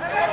Yeah.